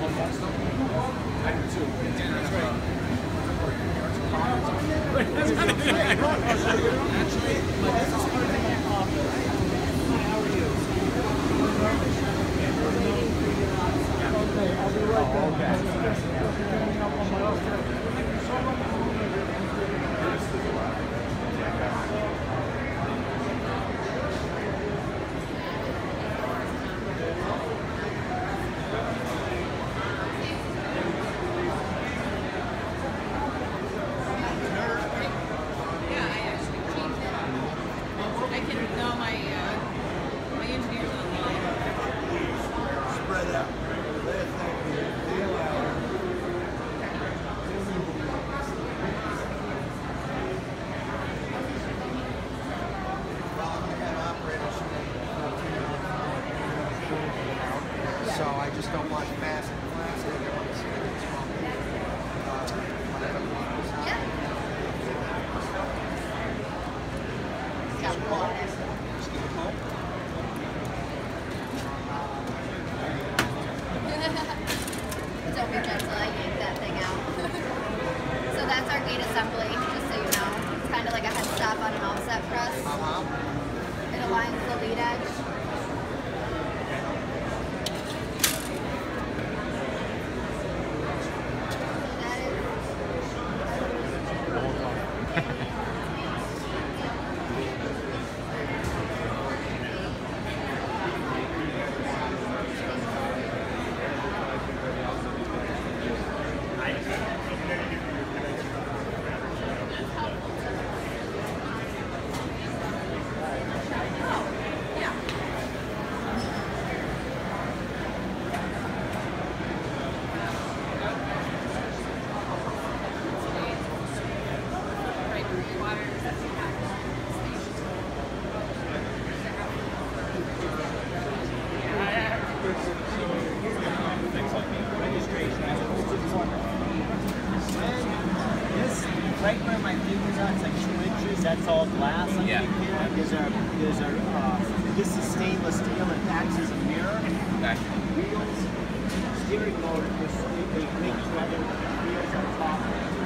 That's right. Então, pode. right where my fingers are, it's like two inches, that's all glass yeah. Here. There's a, there's a, uh, this is stainless steel, and acts as a mirror. Okay. Wheels, steering motor, they make each other, wheels are top